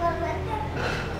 我们的